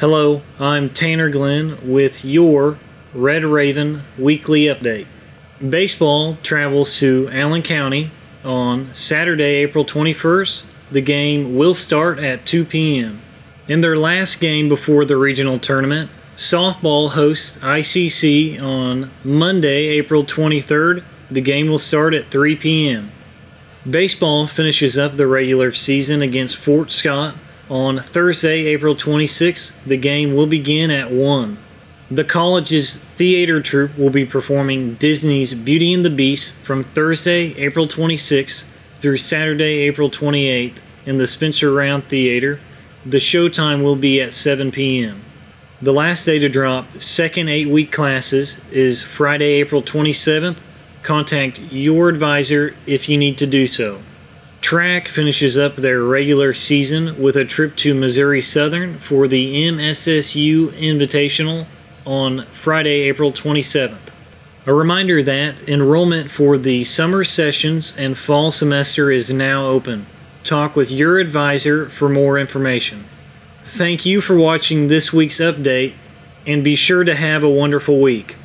Hello, I'm Tanner Glenn with your Red Raven Weekly Update. Baseball travels to Allen County on Saturday, April 21st. The game will start at 2 p.m. In their last game before the regional tournament, softball hosts ICC on Monday, April 23rd. The game will start at 3 p.m. Baseball finishes up the regular season against Fort Scott on Thursday, April 26th. The game will begin at 1. The college's theater troupe will be performing Disney's Beauty and the Beast from Thursday, April 26th through Saturday, April 28th in the Spencer Round Theater. The showtime will be at 7 p.m. The last day to drop second eight week classes is Friday, April 27th. Contact your advisor if you need to do so. Track finishes up their regular season with a trip to Missouri Southern for the MSSU Invitational on Friday, April 27th. A reminder that enrollment for the summer sessions and fall semester is now open. Talk with your advisor for more information. Thank you for watching this week's update, and be sure to have a wonderful week.